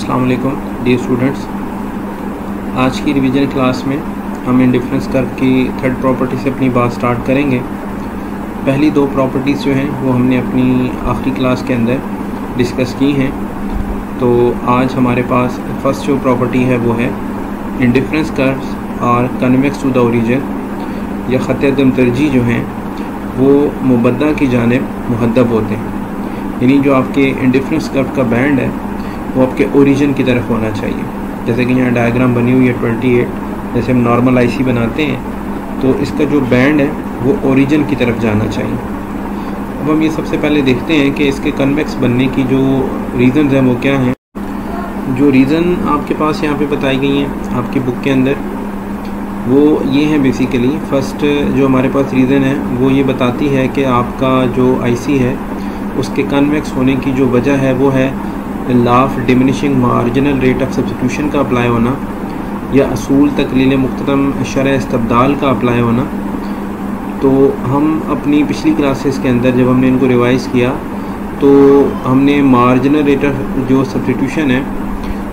अस्सलाम वालेकुम dear students आज की रिवीजन क्लास में हम इंडिफरेंस कर्व की थर्ड प्रॉपर्टी से अपनी बात स्टार्ट करेंगे. पहली दो प्रॉपर्टीज़ जो हैं, वो हमने अपनी आखिरी क्लास के अंदर डिस्कस की हैं. तो आज हमारे पास फ़र्स्ट जो प्रॉपर्टी है, वो है इंडिफरेंस कर्व्स और कन्वेक्स टू द ओरिजिन या ख़त तरजी जो हैं, वो मुबदा की जानब मुहदब होते हैं. यानी जो आपके इंडिफरेंस कर्व का बैंड है वो आपके ओरिजिन की तरफ़ होना चाहिए। जैसे कि यहाँ डायग्राम बनी हुई है ट्वेंटी एट जैसे हम नॉर्मल आईसी बनाते हैं तो इसका जो बैंड है, वो ओरिजिन की तरफ़ जाना चाहिए। अब हम ये सबसे पहले देखते हैं कि इसके कन्वेक्स बनने की जो रीज़न हैं, वो क्या हैं? जो रीज़न आपके पास यहाँ पे बताई गई हैं, आपकी बुक के अंदर, वो ये हैं बेसिकली फ़र्स्ट जो हमारे पास रीज़न है, वो ये बताती है कि आपका जो आईसी है, उसके कन्वेक्स होने की जो वजह है, वो है law of diminishing marginal rate of substitution का अप्लाई होना या असूल तकलील मुख्तम शर इस्तबदाल का अप्लाई होना तो हम अपनी पिछली क्लासेस के अंदर जब हमने इनको रिवाइज़ किया तो हमने मार्जिनल रेट ऑफ़ जो सब्सिट्यूशन है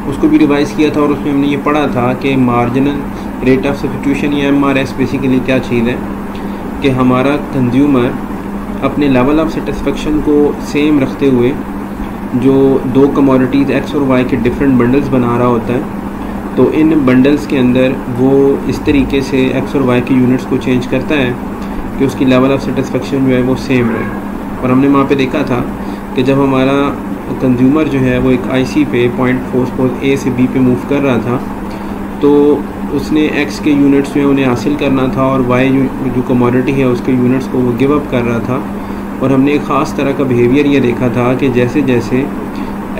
उसको भी रिवाइज़ किया था और उसमें हमने ये पढ़ा था कि मार्जिनल रेट ऑफ़ सब्सिट्यूशन या एम आर एस बेसिकली क्या चीज़ है कि हमारा कंज्यूमर अपने लेवल ऑफ़ सेटिस्फेक्शन को सेम रखते हुए जो दो कमोडिटीज़ एक्स और वाई के डिफरेंट बंडल्स बना रहा होता है तो इन बंडल्स के अंदर वो इस तरीके से एक्स और वाई के यूनिट्स को चेंज करता है कि उसकी लेवल ऑफ़ सेटिस्फेक्शन जो है वो सेम रहे। और हमने वहाँ पे देखा था कि जब हमारा कंज्यूमर जो है वो एक आईसी पे पॉइंट फोर फोर ए से बी पे मूव कर रहा था तो उसने एक्स के यूनिट्स है उन्हें हासिल करना था और वाई जो, जो कमोडिटी है उसके यूनिट्स को वो गिव अप कर रहा था। और हमने एक ख़ास तरह का बिहेवियर ये देखा था कि जैसे जैसे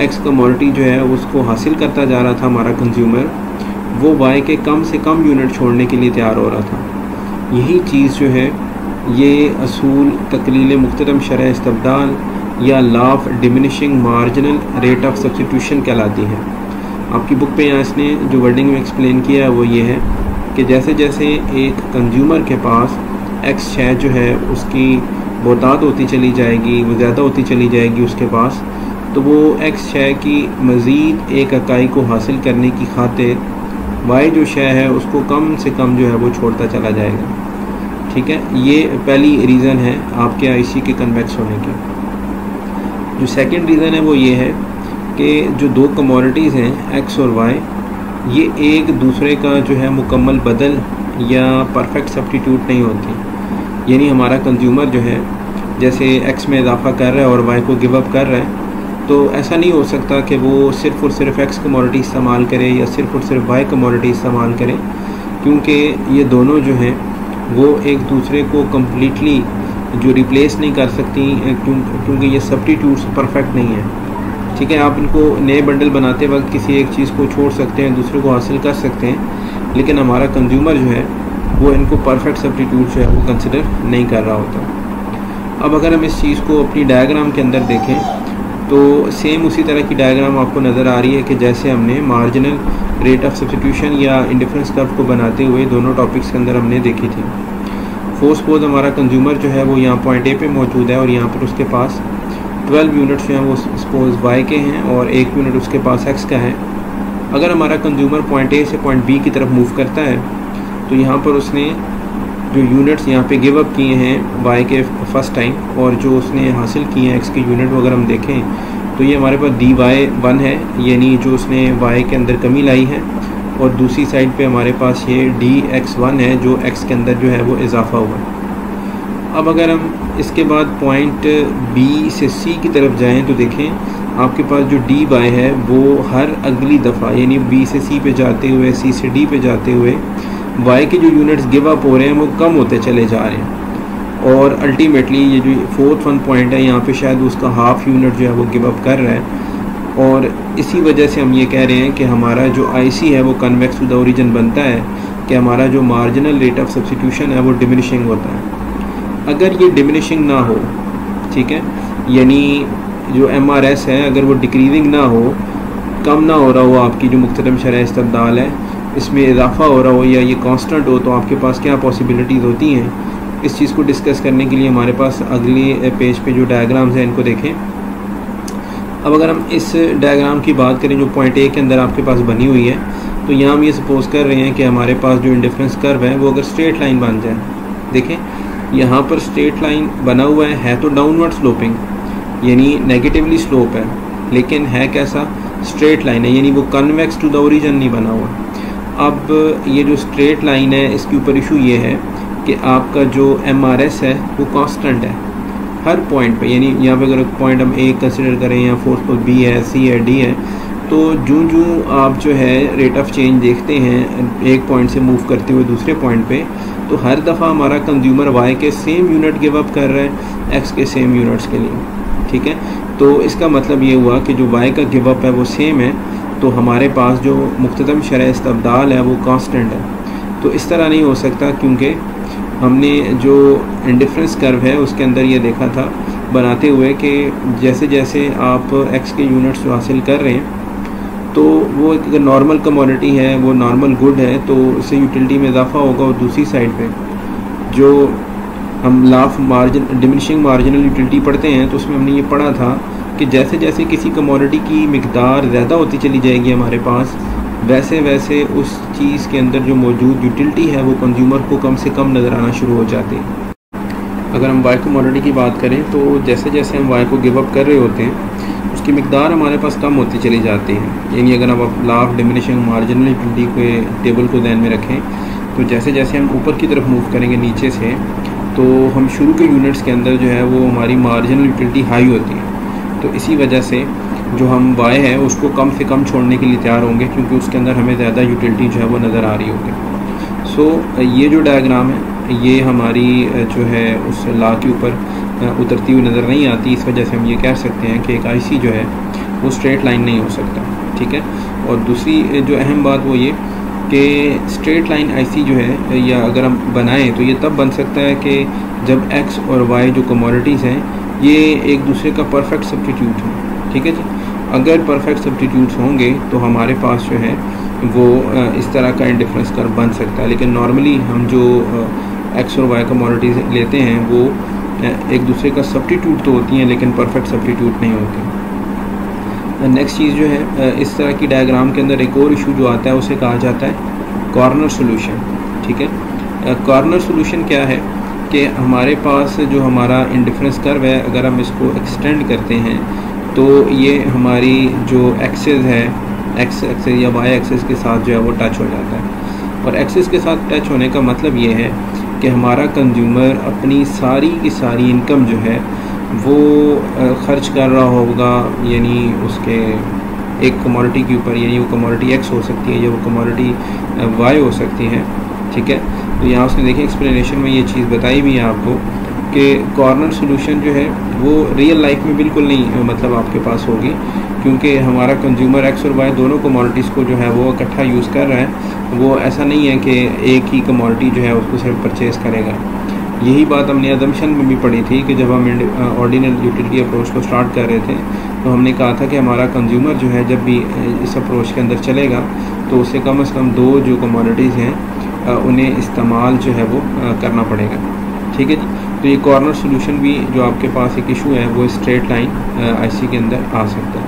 एक्स कमोडिटी जो है, उसको हासिल करता जा रहा था हमारा कंज्यूमर वो वाई के कम से कम यूनिट छोड़ने के लिए तैयार हो रहा था। यही चीज़ जो है, ये असूल, तकलील मुख्तम शर इस्तबदाल या law of diminishing marginal rate of substitution कहलाती है। आपकी बुक पे यहाँ इसने जो वर्डिंग में एक्सप्लेन किया है, वो ये है कि जैसे जैसे एक कंज्यूमर के पास एक्स शय जो है, उसकी बहुतात होती चली जाएगी वो ज़्यादा होती चली जाएगी उसके पास तो वो एक्स शय की मज़ीद एक इकाई को हासिल करने की खातिर वाई जो शय है उसको कम से कम जो है वो छोड़ता चला जाएगा। ठीक है? ये पहली रीज़न है आपके आईसी के कन्वेक्स होने की। जो सेकंड रीज़न है वो ये है कि जो दो कमोडिटीज़ हैं एक्स और वाई ये एक दूसरे का जो है मुकम्मल बदल या परफेक्ट सब्टीट्यूट नहीं होती। यानी हमारा कंज्यूमर जो है, जैसे एक्स में इजाफा कर रहा है और वाई को गिव अप कर रहा है तो ऐसा नहीं हो सकता कि वो सिर्फ़ और सिर्फ़ एक्स कमोडिटी इस्तेमाल करे या सिर्फ़ और सिर्फ़ वाई कमोडिटी इस्तेमाल करे, क्योंकि ये दोनों जो हैं, वो एक दूसरे को कम्प्लीटली जो रिप्लेस नहीं कर सकती क्योंकि ये सब्टीट्यूट्स परफेक्ट नहीं है। ठीक है, आप इनको नए बंडल बनाते वक्त किसी एक चीज़ को छोड़ सकते हैं, दूसरे को हासिल कर सकते हैं, लेकिन हमारा कंज्यूमर जो है वो इनको परफेक्ट सब्टीट्यूट जो है वो कंसिडर नहीं कर रहा होता। अब अगर हम इस चीज़ को अपनी डायग्राम के अंदर देखें तो सेम उसी तरह की डायग्राम आपको नज़र आ रही है कि जैसे हमने मार्जिनल रेट ऑफ़ सब्सिट्यूशन या इंडिफरेंस कर्व को बनाते हुए दोनों टॉपिक्स के अंदर हमने देखी थी। फोर्स पोज हमारा कंज्यूमर जो है वो यहाँ पॉइंट ए पे मौजूद है और यहाँ पर उसके पास 12 यूनिट्स जो हैं वो सपोज़ वाई के हैं और एक यूनिट उसके पास एक्स का है। अगर हमारा कंज्यूमर पॉइंट ए से पॉइंट बी की तरफ़ मूव करता है तो यहाँ पर उसने जो यूनिट्स यहाँ पे गिव अप किए हैं वाई के फ़र्स्ट टाइम और जो उसने हासिल किए हैं एक्स के यूनिट अगर हम देखें तो ये हमारे पास डी वाई वन है, यानी जो उसने वाई के अंदर कमी लाई है और दूसरी साइड पे हमारे पास ये डी एक्स वन है जो एक्स के अंदर जो है वो इजाफा हुआ। है अब अगर हम इसके बाद पॉइंट बी से सी की तरफ़ जाएँ तो देखें, आपके पास जो डी वाई है वो हर अगली दफ़ा, यानी बी से सी पे जाते हुए सी से डी पे जाते हुए वाई के जो यूनिट्स गिव अप हो रहे हैं, वो कम होते चले जा रहे हैं। और अल्टीमेटली ये जो फोर्थ वन पॉइंट है, यहाँ पे शायद उसका हाफ़ यूनिट जो है, वो गिव अप कर रहा है। और इसी वजह से हम ये कह रहे हैं कि हमारा जो आईसी है, वो कन्वेक्स टू द ओरिजिन बनता है, कि हमारा जो मार्जिनल रेट ऑफ़ सब्सिट्यूशन है, वो डिमिनिशिंग होता है। अगर ये डिमिनिशिंग ना हो, ठीक है, यानी जो एम है, अगर वो डिक्रीजिंग ना हो, कम ना हो रहा हो, आपकी जो मुख्तरम शरह इस्तदाल है इसमें इजाफा हो रहा हो या ये कांस्टेंट हो तो आपके पास क्या पॉसिबिलिटीज़ होती हैं? इस चीज़ को डिस्कस करने के लिए हमारे पास अगले पेज पे जो डायग्राम्स हैं इनको देखें। अब अगर हम इस डायग्राम की बात करें जो पॉइंट ए के अंदर आपके पास बनी हुई है तो यहाँ हम ये सपोज़ कर रहे हैं कि हमारे पास जो इंडिफरेंस कर्व है वो अगर स्ट्रेट लाइन बन जाए देखें यहाँ पर स्ट्रेट लाइन बना हुआ है, है तो डाउनवर्ड स्लोपिंग यानी नेगेटिवली स्लोप है लेकिन है कैसा? स्ट्रेट लाइन है यानी वो कन्वेक्स टू द ओरिजन नहीं बना हुआ। अब ये जो स्ट्रेट लाइन है, इसके ऊपर इशू ये है कि आपका जो एम आर एस है, वो कांस्टेंट है। हर पॉइंट पे, यानी यहाँ पे अगर पॉइंट हम ए कंसिडर करें या फोर्थ पर बी है सी है डी है तो जूँ जूँ आप जो है रेट ऑफ़ चेंज देखते हैं, एक पॉइंट से मूव करते हुए दूसरे पॉइंट पे तो हर दफ़ा हमारा कंज्यूमर वाई के सेम यूनिट गिव अप कर रहा है एक्स के सेम यूनिट्स के लिए, ठीक है? तो इसका मतलब ये हुआ कि जो वाई का गिव अप है, वो सेम है तो हमारे पास जो मुख्तम शरह इस्तबदाल है वो कांस्टेंट है। तो इस तरह नहीं हो सकता क्योंकि हमने जो इंडिफ्रेंस कर्व है उसके अंदर ये देखा था, बनाते हुए कि जैसे जैसे आप एक्स के यूनिट्स हासिल कर रहे हैं तो वो एक नॉर्मल कमोडिटी है, वो नॉर्मल गुड है तो उससे यूटिलिटी में इजाफा होगा और दूसरी साइड पे जो हम law of margin diminishing marginal utility पढ़ते हैं तो उसमें हमने ये पढ़ा था कि जैसे जैसे किसी कमोडिटी की मकदार ज़्यादा होती चली जाएगी हमारे पास वैसे वैसे उस चीज़ के अंदर जो मौजूद यूटिलिटी है, वो कंज्यूमर को कम से कम नज़र आना शुरू हो जाती है। अगर हम वाई कमोडिटी की बात करें तो जैसे जैसे हम वाई को गिव अप कर रहे होते हैं, उसकी मकदार हमारे पास कम होती चली जाती है। यानी अगर आप law of diminishing marginal utility के टेबल को ध्यान में रखें तो जैसे जैसे हम ऊपर की तरफ़ मूव करेंगे नीचे से तो हम शुरू के यूनिट्स के अंदर जो है, वो हमारी मार्जिनल यूटिलिटी हाई होती है। तो इसी वजह से जो हम वाई है उसको कम से कम छोड़ने के लिए तैयार होंगे क्योंकि उसके अंदर हमें ज़्यादा यूटिलिटी जो है वो नज़र आ रही होगी। सो so, ये जो डायग्राम है ये हमारी जो है उस ला के ऊपर उतरती हुई नज़र नहीं आती। इस वजह से हम ये कह सकते हैं कि एक आईसी जो है वो स्ट्रेट लाइन नहीं हो सकता ठीक है? और दूसरी जो अहम बात वो ये कि स्ट्रेट लाइन आईसी जो है या अगर हम बनाएँ तो ये तब बन सकता है कि जब एक्स और वाई जो कमोडिटीज़ हैं ये एक दूसरे का परफेक्ट सब्टीट्यूट है। ठीक है जी? अगर परफेक्ट सब्टीट्यूट्स होंगे तो हमारे पास जो है, वो इस तरह का इंडिफरेंस कर बन सकता है। लेकिन नॉर्मली हम जो एक्स और वाई कमोडिटीज़ लेते हैं, वो एक दूसरे का सब्टीट्यूट तो होती हैं, लेकिन परफेक्ट सब्टीट्यूट नहीं होती। नेक्स्ट चीज़ जो है इस तरह की डायग्राम के अंदर एक और इशू जो आता है, उसे कहा जाता है कॉर्नर सोल्यूशन ठीक है? कॉर्नर सोल्यूशन क्या है? कि हमारे पास जो हमारा इंडिफरेंस कर्व है, अगर हम इसको एक्सटेंड करते हैं तो ये हमारी जो एक्सेस है एक्स एक्सेस या वाई एक्सेस के साथ जो है वो टच हो जाता है। और एक्सेस के साथ टच होने का मतलब ये है कि हमारा कंज्यूमर अपनी सारी की सारी इनकम जो है, वो ख़र्च कर रहा होगा, यानी उसके एक कमोडिटी के ऊपर, यानी वो कमोडिटी एक्स हो सकती है या वो कमोडिटी वाई हो सकती है, ठीक है? तो यहाँ उसने देखें एक्सप्लेनेशन में ये चीज़ बताई भी है आपको कि कॉर्नर सोल्यूशन जो है, वो रियल लाइफ में बिल्कुल नहीं मतलब आपके पास होगी, क्योंकि हमारा कंज्यूमर एक्स और वाई दोनों कमोडिटीज़ को जो है वो इकट्ठा यूज़ कर रहा है। वो ऐसा नहीं है कि एक ही कमोडिटी जो है उसको सिर्फ़ परचेज़ करेगा। यही बात हमने अदमशन में भी पढ़ी थी कि जब हम ऑर्डिनल यूटिलिटी अप्रोच को स्टार्ट कर रहे थे तो हमने कहा था कि हमारा कंज्यूमर जो है जब भी इस अप्रोच के अंदर चलेगा तो उससे कम अज़ कम दो जो कमोडिटीज़ हैं उन्हें इस्तेमाल जो है वो करना पड़ेगा। ठीक है जी? तो ये कॉर्नर सोल्यूशन भी जो आपके पास एक इशू है, वो स्ट्रेट लाइन आईसी के अंदर आ सकता है।